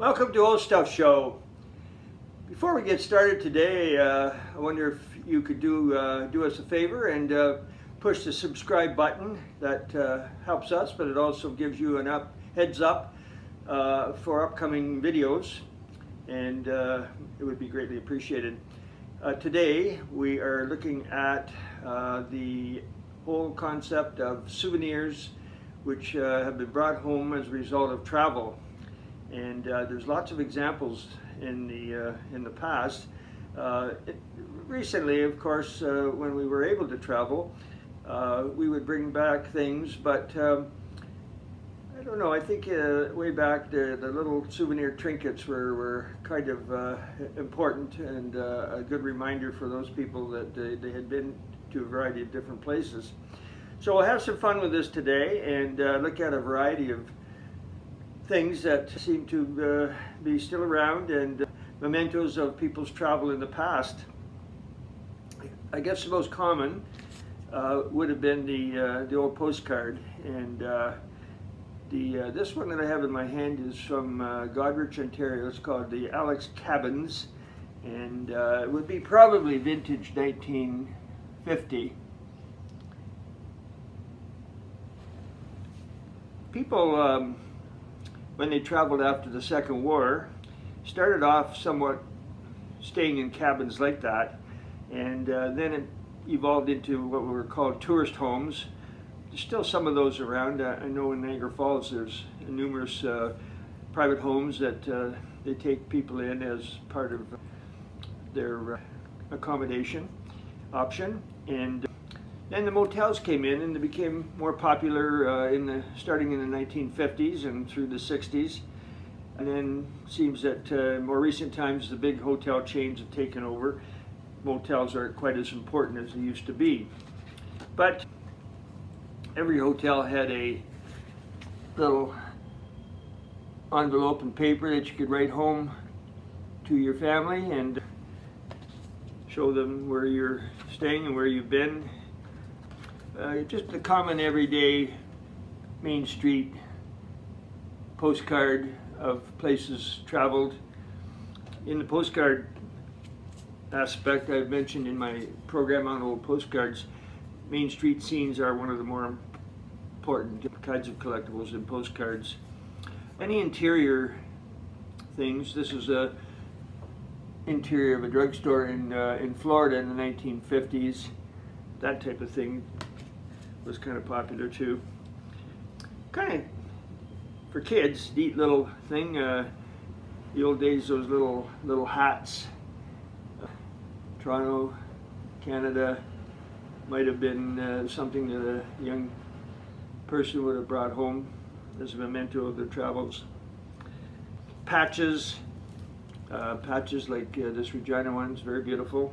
Welcome to Old Stuff Show. Before we get started today, uh, I wonder if you could do uh, do us a favor and uh, push the subscribe button. That uh, helps us, but it also gives you an up heads up uh, for upcoming videos, and uh, it would be greatly appreciated. today we are looking at the whole concept of souvenirs which have been brought home as a result of travel and uh, there's lots of examples in the uh, in the past. Uh, it, recently, of course, uh, when we were able to travel, uh, we would bring back things, but um, I don't know. I think uh, way back the, the little souvenir trinkets were, were kind of important and a good reminder for those people that they, they, had been to a variety of different places. So we'll have some fun with this today and look at a variety of things that seem to uh, be still around and uh, mementos of people's travel in the past. I guess the most common uh, would have been the uh, the old postcard, and uh, the uh, this one that I have in my hand is from Goderich, Ontario. It's called the Alex Cabins, and it would be probably vintage 1950. People. Um, when they traveled after the Second War, started off somewhat staying in cabins like that, and uh, then it evolved into what were called tourist homes. There's still some of those around. I know in Niagara Falls there's numerous uh, private homes that uh, they take people in as part of their uh, accommodation option. And then the motels came in and they became more popular uh, in the starting in the 1950s and through the 60s. And then seems that uh, more recent times the big hotel chains have taken over. Motels aren't quite as important as they used to be. But every hotel had a little envelope and paper that you could write home to your family and show them where you're staying and where you've been uh, just a common everyday Main Street postcard of places traveled. In the postcard aspect I've mentioned in my program on old postcards, Main Street scenes are one of the more important kinds of collectibles in postcards. Any interior things, this is a interior of a drugstore in, uh, in Florida in the 1950s, that type of thing was kind of popular too. Kind of for kids, neat little thing. Uh, the old days, those little little hats. Uh, Toronto, Canada, might have been uh, something that a young person would have brought home as a memento of their travels. Patches, uh, patches like uh, this Regina one's very beautiful.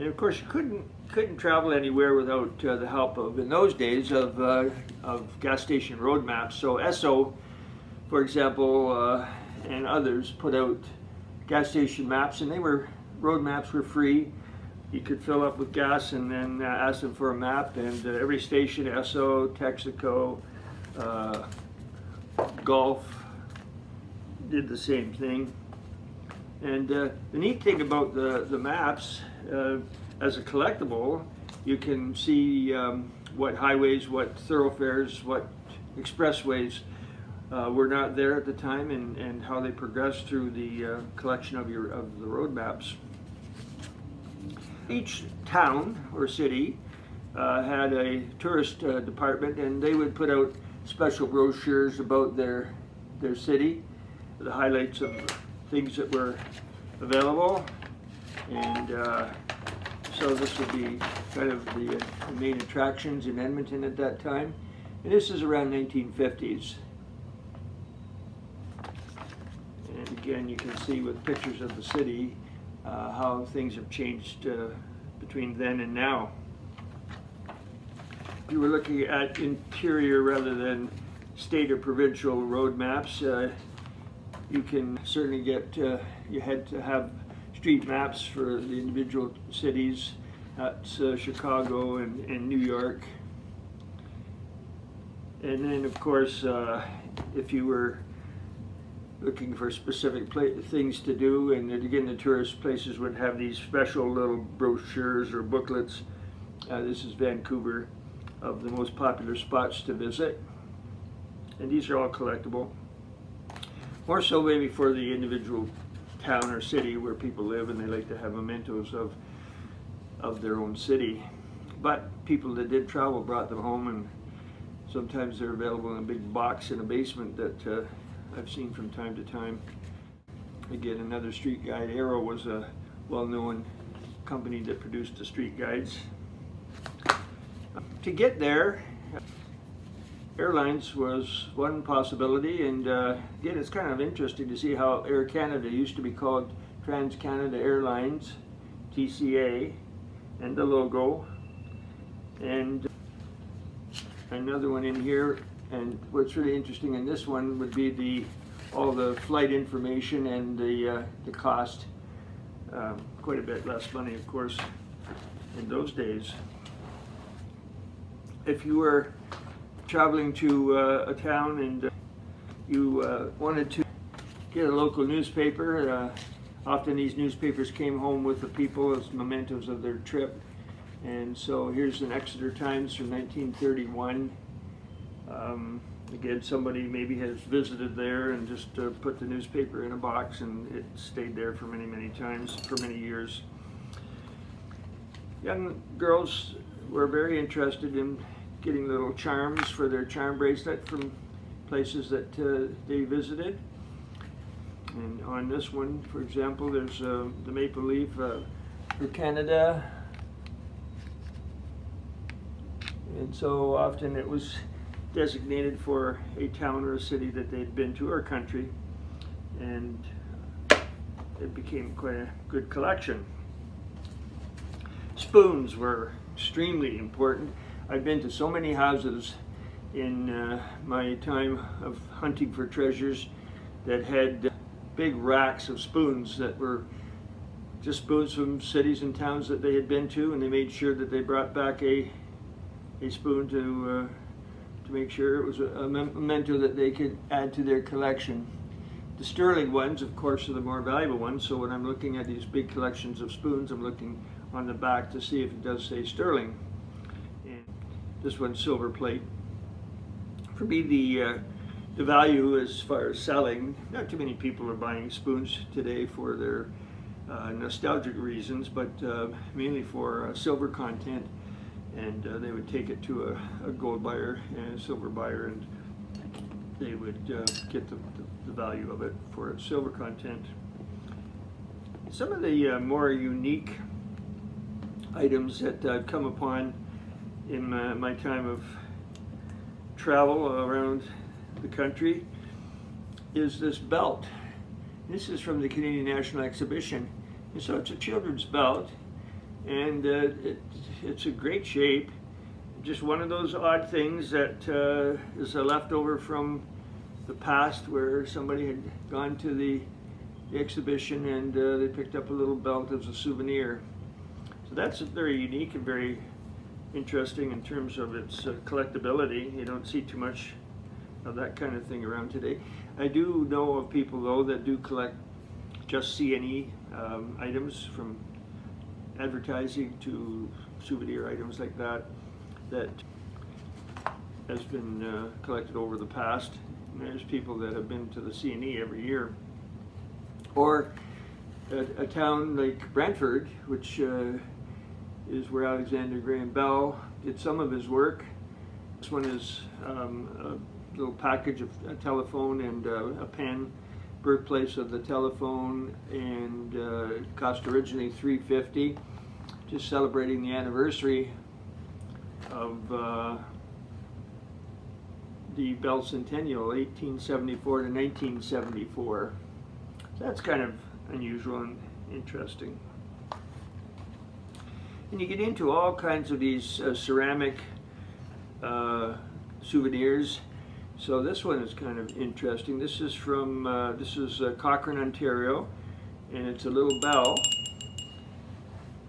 And of course, you couldn't couldn't travel anywhere without uh, the help of, in those days, of, uh, of gas station road maps. So Esso, for example, uh, and others put out gas station maps, and they were road maps were free. You could fill up with gas and then uh, ask them for a map. And uh, every station, Esso, Texaco, uh, Gulf, did the same thing. And the neat thing about the, the maps, as a collectible, you can see um, what highways, what thoroughfares, what expressways uh, were not there at the time and, and how they progressed through the uh, collection of, your, of the road maps. Each town or city uh, had a tourist uh, department and they would put out special brochures about their, their city, the highlights of things that were available. And uh, so this would be kind of the, the, main attractions in Edmonton at that time. And this is around 1950s. And again, you can see with pictures of the city uh, how things have changed uh, between then and now. If you were looking at interior rather than state or provincial road maps, uh, you can certainly get, uh, you had to have street maps for the individual cities. That's uh, Chicago and, and New York. And then, of course, uh, if you were looking for specific things to do, and again, the tourist places would have these special little brochures or booklets. Uh, this is Vancouver of the most popular spots to visit. And these are all collectible. More so maybe for the individual town or city where people live and they like to have mementos of, of their own city. But people that did travel brought them home and sometimes they're available in a big box in a basement that uh, I've seen from time to time. Again, another street guide. Arrow was a well-known company that produced the street guides. To get there, airlines was one possibility, and uh, again, it's kind of interesting to see how Air Canada used to be called Trans-Canada Airlines, TCA, and the logo. And another one in here, and what's really interesting in this one would be the all the flight information and the uh, the cost. Um, quite a bit less money, of course, in those days. If you were traveling to uh, a town and uh, you uh, wanted to get a local newspaper, uh, often these newspapers came home with the people as mementos of their trip. And so here's an Exeter Times from 1931. Um, again, somebody maybe has visited there and just uh, put the newspaper in a box and it stayed there for many, many times, for many years. Young girls were very interested in getting little charms for their charm bracelet from places that uh, they visited. And on this one, for example, there's uh, the maple leaf uh, for Canada. And so often it was designated for a town or a city that they'd been to or country. And it became quite a good collection. Spoons were extremely important. I've been to so many houses in uh, my time of hunting for treasures that had big racks of spoons that were just spoons from cities and towns that they had been to and they made sure that they brought back a a spoon to uh, to make sure it was a, a memento that they could add to their collection. The sterling ones, of course, are the more valuable ones, so when I'm looking at these big collections of spoons, I'm looking on the back to see if it does say sterling. This one's silver plate. For me, the uh, the value as far as selling, not too many people are buying spoons today for their uh, nostalgic reasons, but uh, mainly for uh, silver content. And uh, they would take it to a, a, gold buyer and a silver buyer, and they would uh, get the, the, value of it for its silver content. Some of the more unique items that I've come upon in my, my time of travel around the country is this belt. This is from the Canadian National Exhibition. And so it's a children's belt and uh, it, it's a great shape. Just one of those odd things that uh, is a leftover from the past where somebody had gone to the, the exhibition and uh, they picked up a little belt as a souvenir. So that's very unique and very interesting in terms of its uh, collectability. You don't see too much of that kind of thing around today. I do know of people though that do collect just CNE um, items from advertising to souvenir items like that that has been uh, collected over the past. And there's people that have been to the CNE every year. Or a, a town like Brantford, which uh, is where Alexander Graham Bell did some of his work. This one is um, a little package of a telephone and uh, a pen, birthplace of the telephone, and uh, cost originally 350 just celebrating the anniversary of uh, the Bell Centennial, 1874 to 1974. So that's kind of unusual and interesting. And you get into all kinds of these uh, ceramic uh, souvenirs. So this one is kind of interesting. This is from, uh, this is uh, Cochrane, Ontario, and it's a little bell.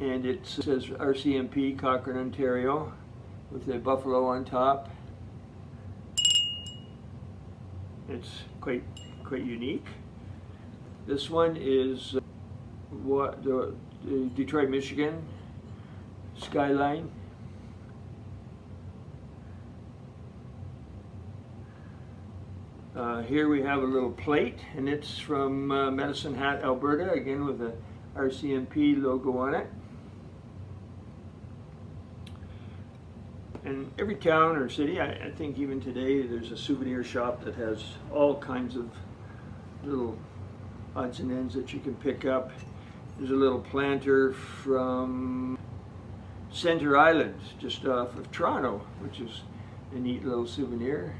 And it says RCMP, Cochrane, Ontario, with a buffalo on top. It's quite quite unique. This one is uh, what the Detroit, Michigan skyline. Uh, here we have a little plate, and it's from uh, Medicine Hat, Alberta, again with the RCMP logo on it. And every town or city, I, I, think even today, there's a souvenir shop that has all kinds of little odds and ends that you can pick up. There's a little planter from Centre Island, just off of Toronto, which is a neat little souvenir.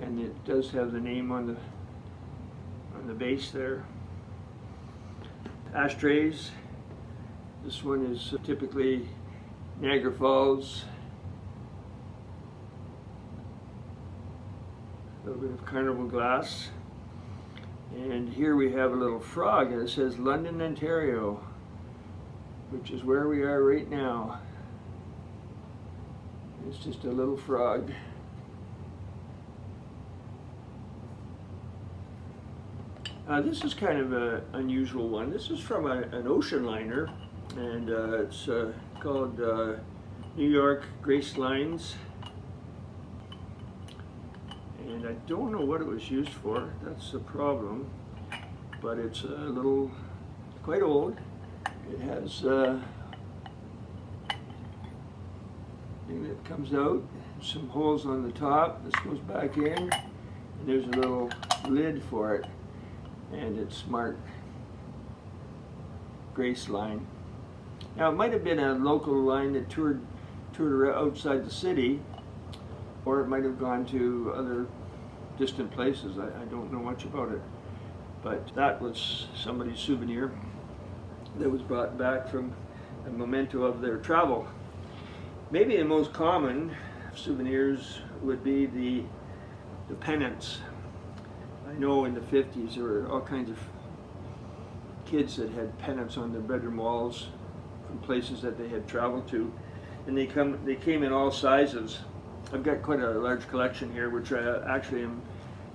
And it does have the name on the on the base there. Ashtrays. This one is typically Niagara Falls. A little bit of carnival glass. And here we have a little frog and it says London, Ontario, which is where we are right now. It's just a little frog. Uh, this is kind of an unusual one. This is from a, an ocean liner, and uh, it's uh, called uh, New York Grace Lines. And I don't know what it was used for. That's the problem. But it's a little, quite old. It has uh, thing that comes out, some holes on the top. This goes back in, and there's a little lid for it and it's marked Grace Line. Now it might have been a local line that toured, toured outside the city, or it might have gone to other distant places. I, I don't know much about it. But that was somebody's souvenir that was brought back from a memento of their travel. Maybe the most common souvenirs would be the, the pennants I know in the 50s there were all kinds of kids that had pennants on their bedroom walls from places that they had traveled to. And they come, they came in all sizes. I've got quite a large collection here, which I actually am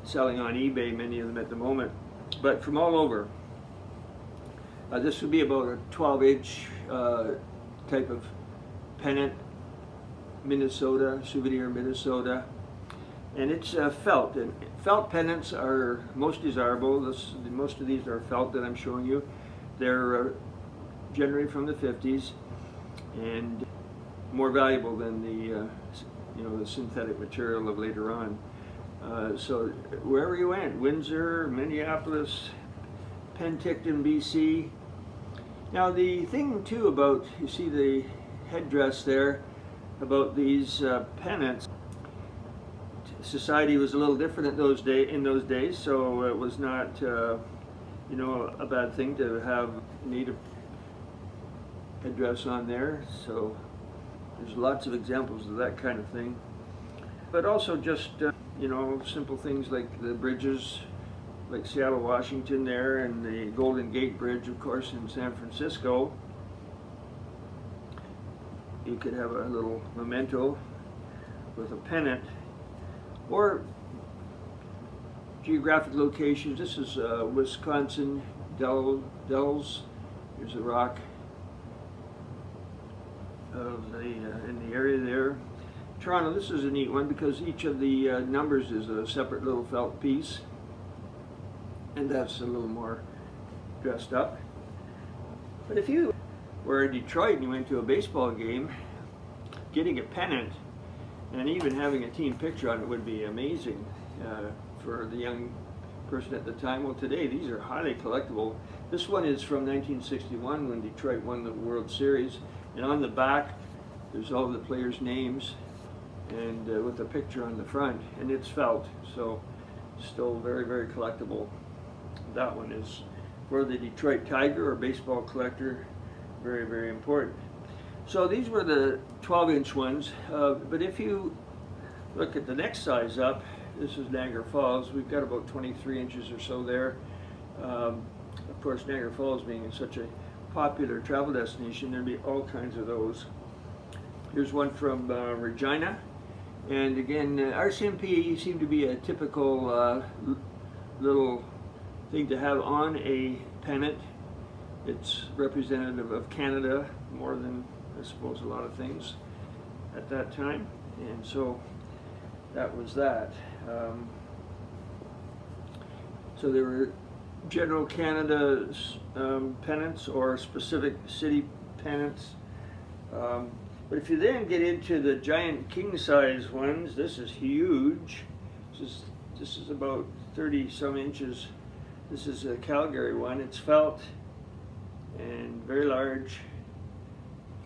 selling on eBay, many of them at the moment, but from all over. Uh, this would be about a 12 inch uh, type of pennant, Minnesota, souvenir Minnesota and it's uh, felt. And felt pennants are most desirable. This, most of these are felt that I'm showing you. They're uh, generally from the 50s and more valuable than the uh, you know the synthetic material of later on. Uh, so wherever you went, Windsor, Minneapolis, Penticton, BC. Now the thing too about, you see the headdress there, about these uh, pennants, society was a little different in those day in those days, so it was not uh, you know a bad thing to have native headdress on there. So there's lots of examples of that kind of thing, but also just uh, you know simple things like the bridges, like Seattle, Washington there, and the Golden Gate Bridge, of course, in San Francisco. You could have a little memento with a pennant or geographic locations. This is uh, Wisconsin, Del Dells. Here's a rock of the uh, in the area there. Toronto, this is a neat one because each of the uh, numbers is a separate little felt piece. And that's a little more dressed up. But if you were in Detroit and you went to a baseball game, getting a pennant and even having a team picture on it would be amazing uh, for the young person at the time. Well, today these are highly collectible. This one is from 1961 when Detroit won the World Series, and on the back there's all the players' names and uh, with a picture on the front, and it's felt, so still very, very collectible. That one is for the Detroit Tiger or baseball collector, very, very important. So these were the 12 inch ones, uh, but if you look at the next size up, this is Niagara Falls, we've got about 23 inches or so there. Um, of course Niagara Falls being such a popular travel destination, there'd be all kinds of those. Here's one from uh, Regina, And again, uh, RCMP seemed to be a typical uh, little thing to have on a pennant. It's representative of Canada more than, I suppose, a lot of things at that time. And so that was that. Um, so there were general Canada um, pennants or specific city pennants. Um, but if you then get into the giant king size ones, this is huge. This is, this is about 30 some inches. This is a Calgary one. It's felt and very large.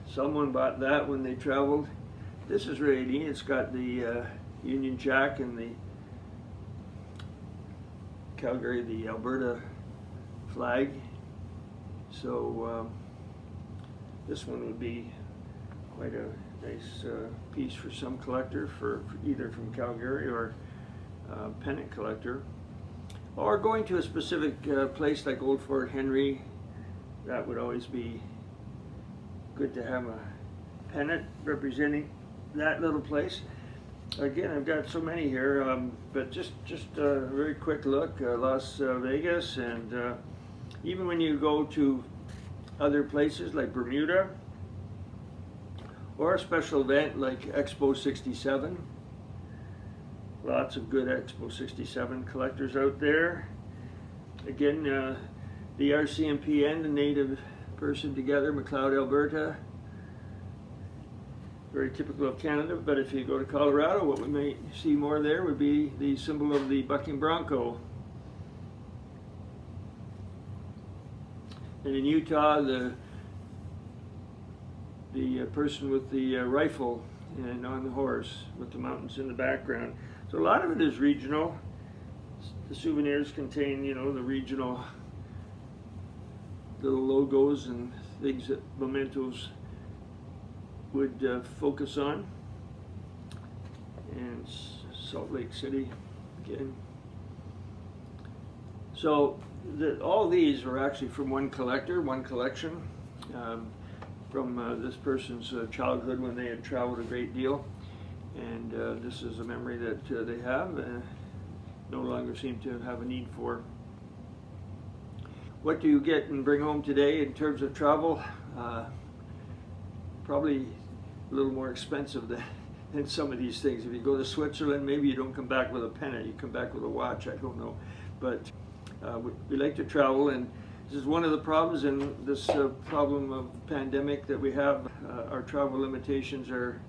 Someone bought that when they traveled. This is really neat. It's got the uh, Union Jack and the Calgary, the Alberta flag. So um, this one would be quite a nice uh, piece for some collector, for, for either from Calgary or uh, pennant collector. Or going to a specific uh, place like Old Fort Henry, that would always be good to have a pennant representing that little place. Again, I've got so many here, um, but just just a very quick look, uh, Las uh, Vegas, and uh, even when you go to other places like Bermuda, or a special event like Expo 67, lots of good Expo 67 collectors out there. Again, uh, the RCMP and the native person together, Macleod, Alberta, very typical of Canada, but if you go to Colorado, what we may see more there would be the symbol of the bucking bronco. And in Utah, the the uh, person with the uh, rifle and on the horse with the mountains in the background. So a lot of it is regional. The souvenirs contain, you know, the regional little logos and things that mementos would uh, focus on. And Salt Lake City again. So the, all these are actually from one collector, one collection, um, from uh, this person's uh, childhood when they had traveled a great deal. And uh, this is a memory that uh, they have and no longer seem to have a need for. What do you get and bring home today in terms of travel? Uh, probably a little more expensive than, than some of these things. If you go to Switzerland, maybe you don't come back with a pennant, you come back with a watch, I don't know. But uh, we, we, like to travel and this is one of the problems in this uh, problem of pandemic that we have. Uh, our travel limitations are,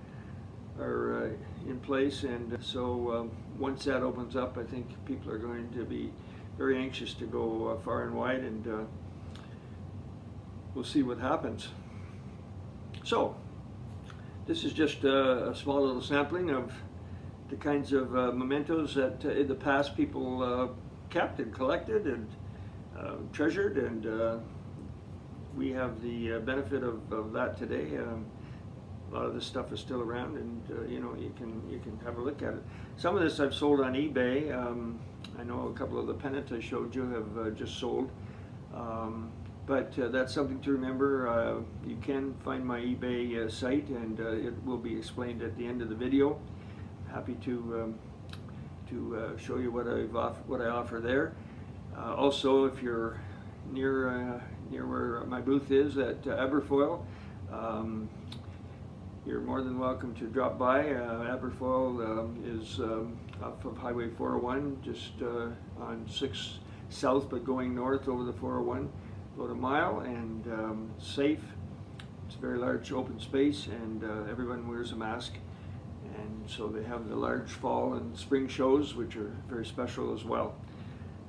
are uh, in place and so um, once that opens up, I think people are going to be very anxious to go uh, far and wide and uh, we'll see what happens. So, this is just a, a, small little sampling of the kinds of uh, mementos that uh, in the past people uh, kept and collected and uh, treasured and uh, we have the uh, benefit of, of, that today. Um, a lot of this stuff is still around and you know you can you can have a look at it. Some of this I've sold on eBay. Um, I know a couple of the pennants I showed you have just sold. Um, but uh, that's something to remember. Uh, you can find my eBay uh, site and uh, it will be explained at the end of the video. Happy to um, to uh, show you what I what I offer there. Uh, also, if you're near near where my booth is at Aberfoyle, um, you're more than welcome to drop by. Aberfoyle um, is um, off of Highway 401, just on 6 south, but going north over the 401 about a mile and um, safe. It's a very large open space and uh, everyone wears a mask. And so they have the large fall and spring shows, which are very special as well.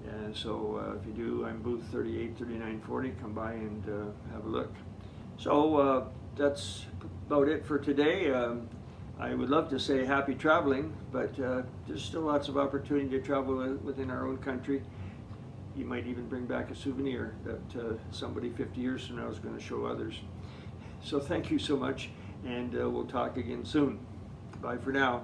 And so uh, if you do, I'm booth 38, 39, 40, come by and uh, have a look. So uh, that's about it for today. Um, I would love to say happy traveling, but uh, there's still lots of opportunity to travel within our own country you might even bring back a souvenir that uh, somebody 50 years from now is going to show others. So thank you so much, and uh, we'll talk again soon. Bye for now.